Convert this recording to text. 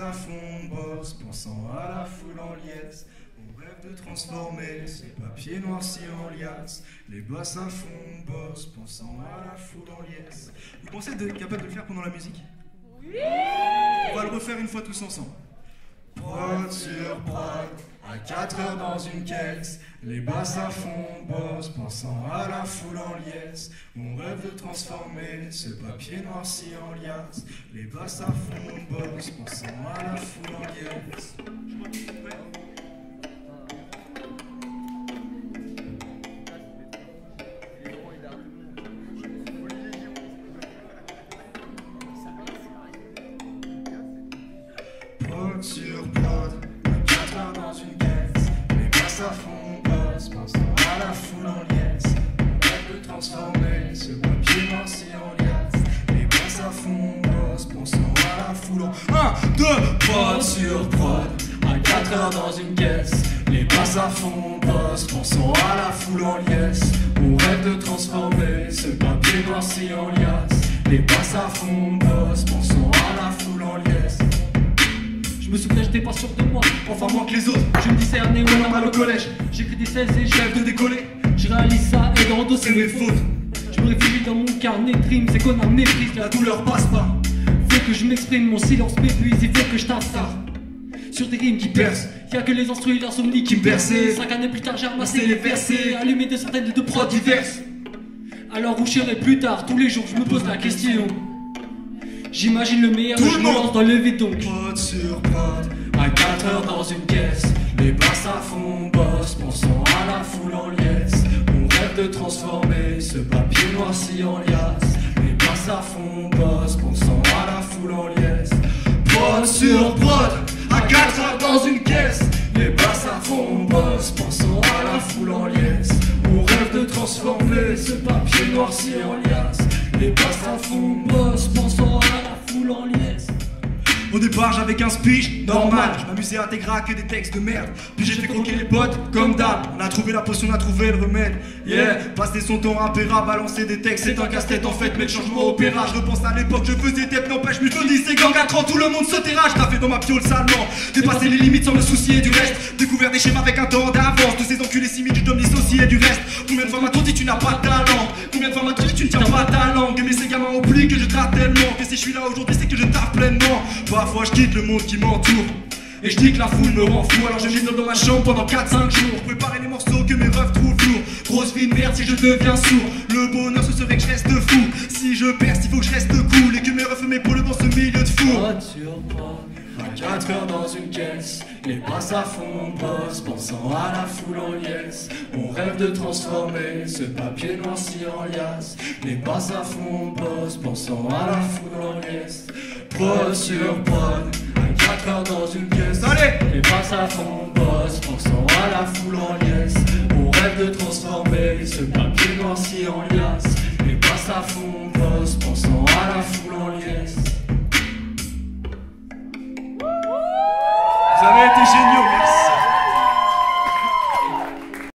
à fond, boss, pensant à la foule en liesse. On rêve de transformer ces papiers noircis en liasse. Les basses à fond, pensant à la foule en liesse. Vous pensez être capable de le faire pendant la musique? Oui On va le refaire une fois tous ensemble. Prod sur prod, à 4 heures dans une caisse, les basses à fond boss, pensant à la foule en liesse. On rêve de transformer ce papier noirci en liasse. Les basses à fond boss, pensant à la foule en liesse. Fond boss, pensant à la foule en liesse. Rêve de transformer ce papier noirci en liasse. Les basses à fond boss, pensant à la foule en 1, 2, prod sur prod, à 4 heures dans une caisse. Les basses à fond boss, pensant à la foule en liesse. On rêve de transformer ce papier noirci en liasse. Les basses à fond boss, pensant Je me souviens, j'étais pas sûr de moi. Enfin moins que les autres, Je me discernais au mal au collège. J'écris des 16 et Rêve de décoller, Je réalise ça et d'endosser c'est mes fautes. Je me réfugie dans mon carnet de rimes, c'est qu'on a méprise. La douleur passe pas. Faut que je m'exprime, mon silence m'épuise, il faut que je tape ça. Sur des rimes qui percent, y'a que les instruits l'insomnie qui me berçaient. Cinq années plus tard, j'ai ramassé les versets, allumé des centaines de prods diverses. Alors où j'irai plus tard, tous les jours, je me pose la question. J'imagine le meilleur, Tout je me lance dans le vide donc. Prod sur à 4 heures dans une caisse. Les basses à fond boss, pensant à la foule en liesse. On rêve de transformer ce papier noirci en liasse. Les basses à fond boss, pensant à la foule en liesse. Prod sur prod, à 4 heures dans une caisse. Les basses à fond boss, pensant à la foule en liesse. On rêve de transformer ce papier noirci en liasse. Les basses à fond boss, pensant à liesse. Au départ j'avais 15 piges, normal, je m'amusais à intégrer que des textes de merde. Puis j'ai fait croquer les potes, comme d'hab. On a trouvé la potion, on a trouvé le remède. Yeah, passer son temps à péra, balancer des textes, c'est un casse-tête en fait, mais le changement opéra. Je repense à l'époque, je faisais des n'empêche, mais je me dis c'est gang à 30, tout le monde se terrasse. T'as fait dans ma piole salement, dépasser les limites sans me soucier du reste. Découvert des schémas avec un temps d'avance, de ces enculés similes, je me dissocier du reste. Combien de fois m'a-t-on dit tu n'as pas de talent? Combien de fois m'a-t-on dit tu ne tiens pas ta langue? Mais ces gamins oublient que je traite si je suis là aujourd'hui, c'est que je taffe pleinement. Parfois je quitte le monde qui m'entoure. Et je dis que la foule me rend fou, alors je m'isole dans ma chambre pendant 4-5 jours. Préparer les morceaux que mes refs trouvent lourds. Grosse vie de merde si je deviens sourd. Le bonheur ce serait que je reste fou. Si je perce, il faut que je reste cool. Et que mes refs m'épaulent dans ce milieu de fou. À 4 heures dans une caisse, les basses à fond boss, pensant à la foule en liesse. On rêve de transformer ce papier noirci en liasse. Les basses à fond boss, pensant à la foule en liesse. Prod sur prod, à 4 heures dans une caisse. Allez Les basses à fond boss, pensant à la foule en liesse. On rêve de transformer ce papier noirci en liasse. Les basses à fond pensant à Avete i signori!